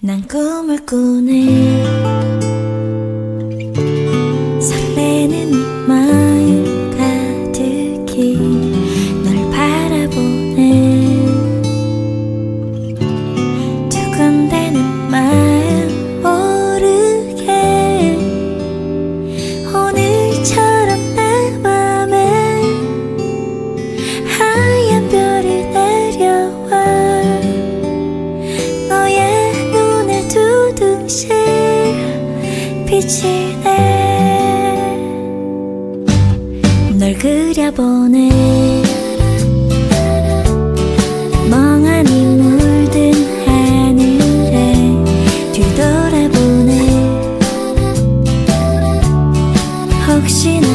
난 꿈을 꾸네 빛이 내널 그려보네. 멍하니 물든 하늘에 뒤돌아보네. 혹시나